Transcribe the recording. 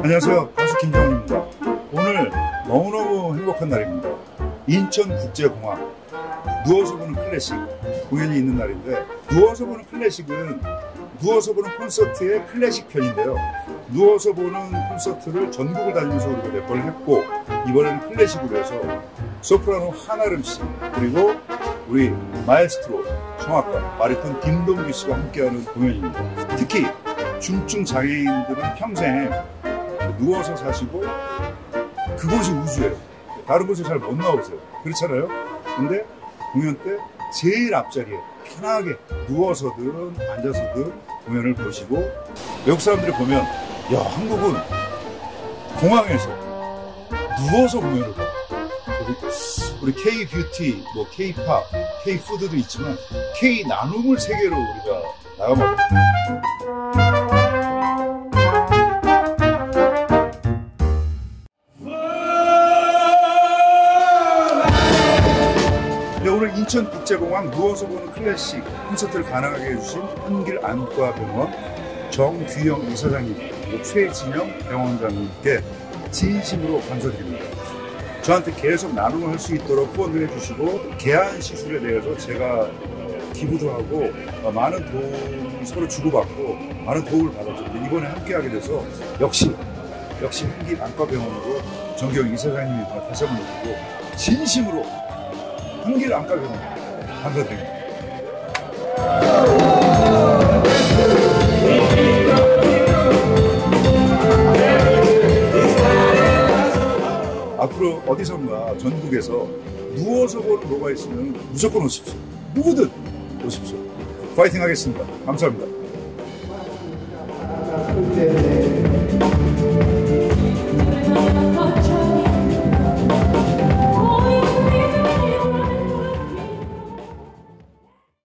안녕하세요. 가수 김정입니다. 오늘 너무너무 행복한 날입니다. 인천국제공항 누워서 보는 클래식 공연이 있는 날인데 누워서 보는 클래식은 누워서 보는 콘서트의 클래식 편인데요. 누워서 보는 콘서트를 전국을 다니면서 우리가 몇 번을 했고 이번에는 클래식으로 해서 소프라노 한아름 씨 그리고 우리 마에스트로 성악가 바리톤 김동규 씨가 함께하는 공연입니다. 특히 중증 장애인들은 평생 누워서 사시고 그곳이 우주예요. 다른 곳에 잘 못 나오세요. 그렇잖아요. 근데 공연 때 제일 앞자리에 편하게 누워서든 앉아서든 공연을 보시고 외국 사람들이 보면 야 한국은 공항에서 누워서 공연을 봐. 우리 K 뷰티, 뭐 K 팝, K 푸드도 있지만 K 나눔을 세계로 우리가 나가봤 인천국제공항 누워서 보는 클래식 콘서트를 가능하게 해주신 한길 안과병원 정규영 이사장님, 그리고 최진영 병원장님께 진심으로 감사드립니다. 저한테 계속 나눔을 할 수 있도록 후원을 해주시고 개안 시술에 대해서 제가 기부도 하고 어, 많은 도움을 서로 주고받고 많은 도움을 받았죠. 근데 이번에 함께하게 돼서 역시 역시 한길 안과병원으로 정규영 이사장님이 다시 한번 느끼고 진심으로 한길 안과병원 감사드립니다. 앞으로 어디선가 전국에서 누워서 보는 뭐가 있으면 무조건 오십시오. 누구든 오십시오. 파이팅 하겠습니다. 감사합니다. 네.